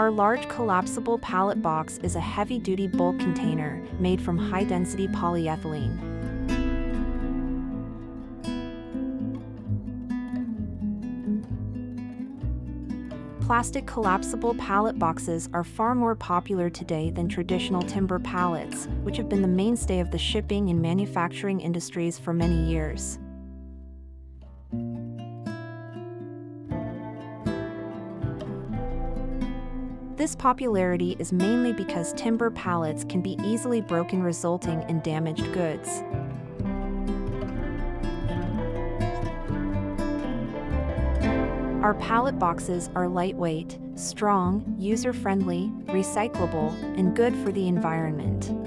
Our large collapsible pallet box is a heavy-duty bulk container made from high-density polyethylene. Plastic collapsible pallet boxes are far more popular today than traditional timber pallets, which have been the mainstay of the shipping and manufacturing industries for many years. This popularity is mainly because timber pallets can be easily broken resulting in damaged goods. Our pallet boxes are lightweight, strong, user-friendly, recyclable, and good for the environment.